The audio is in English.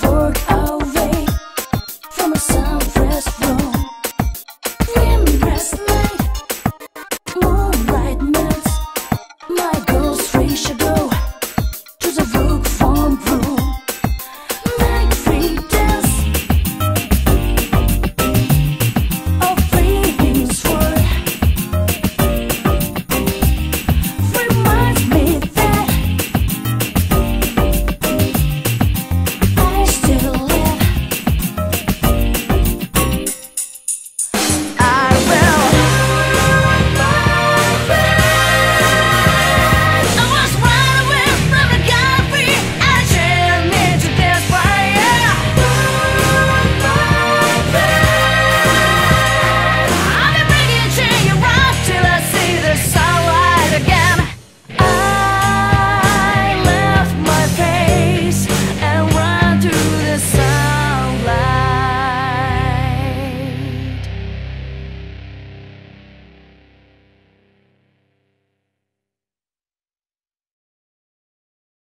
fork.